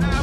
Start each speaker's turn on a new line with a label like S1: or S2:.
S1: Ah!